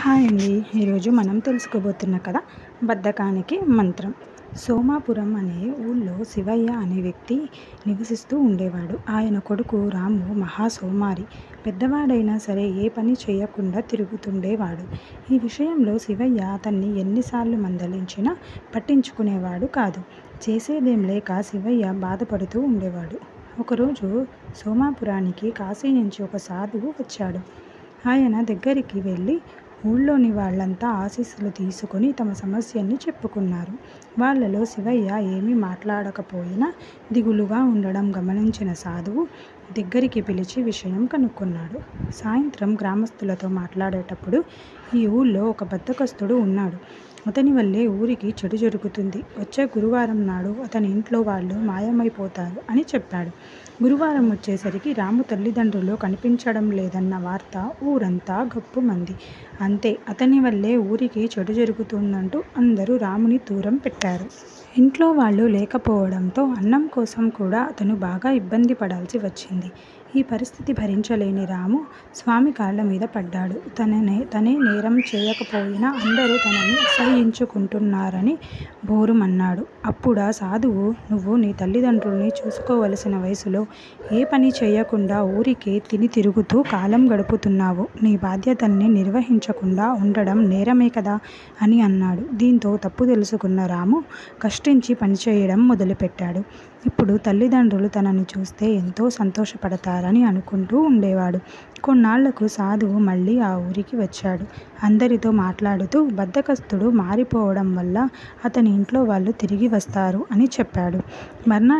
Hi అండి. ఈరోజు మనం తెలుసుకోబోతున్న కథ బద్ధకానికి మంత్రం. సోమాపురం అనే ఊళ్ళో శివయ్య అనే వ్యక్తి నివసిస్తూ ఉండేవాడు. ఆయన కొడుకు రాము మహా సోమారి పెద్దవాడైనా సరే ఏ పని చేయకుండా తిరుగుతుండేవాడు. ఈ విషయంలో శివయ్య అతన్ని ఎన్నిసార్లు మందలించినా పట్టించుకునేవాడు కాదు. చేసేదేం లేక శివయ్య బాధపడుతూ ఉండేవాడు. ఒకరోజు సోమాపురానికి కాశీ నుంచి ఒక సాధువు వచ్చాడు. ఆయన దగ్గరికి వెళ్ళి ఊళ్ళోని వాళ్ళంతా ఆశీస్సులు తీసుకొని తమ సమస్యని చెప్పుకున్నారు. వాళ్ళలో శివయ్య ఏమీ మాట్లాడకపోయినా దిగులుగా ఉండడం గమనించిన సాధువు దగ్గరికి పిలిచి విషయం కనుక్కున్నాడు. సాయంత్రం గ్రామస్తులతో మాట్లాడేటప్పుడు ఈ ఊళ్ళో ఒక బద్దకస్తుడు ఉన్నాడు. అతని వల్లే ఊరికి చెడు జరుగుతుంది. వచ్చే గురువారం నాడు అతని ఇంట్లో వాళ్ళు మాయమైపోతారు అని చెప్పాడు. గురువారం వచ్చేసరికి రాము తల్లిదండ్రులు కనిపించడం లేదన్న వార్త ఊరంతా గప్పుమంది. అంతే అతని వల్లే ఊరికి చెడు జరుగుతుందంటూ అందరూ రాముని దూరం పెట్టారు. ఇంట్లో వాళ్ళు లేకపోవడంతో అన్నం కోసం కూడా అతను బాగా ఇబ్బంది పడాల్సి వచ్చింది. ఈ పరిస్థితి భరించలేని రాము స్వామి కాళ్ళ మీద పడ్డాడు. తననే తనే నేరం చేయకపోయినా అందరూ తనని అసహించుకుంటున్నారని బోరుమన్నాడు అప్పుడా సాధువు నువ్వు నీ తల్లిదండ్రుల్ని చూసుకోవలసిన వయసులో ఏ పని చేయకుండా ఊరికే తిని తిరుగుతూ కాలం గడుపుతున్నావు. నీ బాధ్యతల్ని నిర్వహించకుండా ఉండడం నేరమే కదా అని అన్నాడు. దీంతో తప్పు తెలుసుకున్న రాము కష్టించి పనిచేయడం మొదలుపెట్టాడు. ఇప్పుడు తల్లిదండ్రులు తనని చూస్తే ఎంతో సంతోషపడతారని అనుకుంటూ ఉండేవాడు. కొన్నాళ్ళకు సాధువు మళ్ళీ ఆ ఊరికి వచ్చాడు. అందరితో మాట్లాడుతూ బద్దకస్తుడు మారిపోవడం వల్ల అతని ఇంట్లో వాళ్ళు తిరిగి వస్తారు అని చెప్పాడు. మర్నాడు